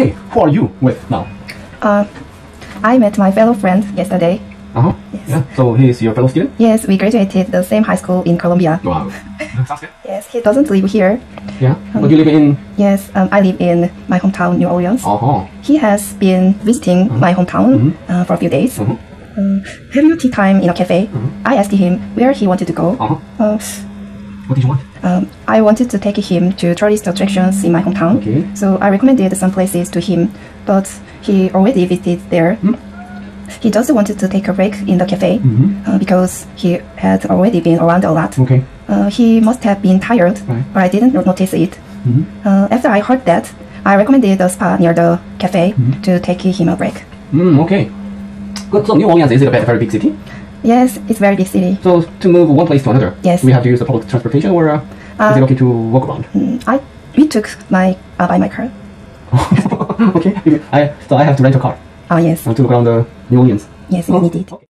Okay, who are you with now? Uh, I met my fellow friend yesterday. Uh huh. Yes. Yeah. So he's your fellow student. Yes, we graduated the same high school in Colombia. Wow. Sounds good. Yes, he doesn't live here. Yeah. But you live in. Yes, um, I live in my hometown, New Orleans. Uh huh. He has been visiting my hometown uh, for a few days. Mhm. Um, having tea time in a cafe, I asked him where he wanted to go. Uh huh. Uh, What did you want? um, I wanted to take him to tourist attractions in my hometown. Okay. So I recommended some places to him, but he already visited there. He just wanted to take a break in the cafe uh, because he had already been around a lot. Okay. Uh, he must have been tired, Right. but I didn't notice it. Uh, after I heard that, I recommended a spa near the cafe to take him a break. Mm, okay. Good. So New Orleans is it a very big city? Yes, it's very big city. So to move one place to another, Yes. we have to use the public transportation, or uh, is it okay to walk around? Mm, I we took my uh, by my car. okay. I so I have to rent a car Ah yes, uh, to look around the New Orleans. yes, it. Okay.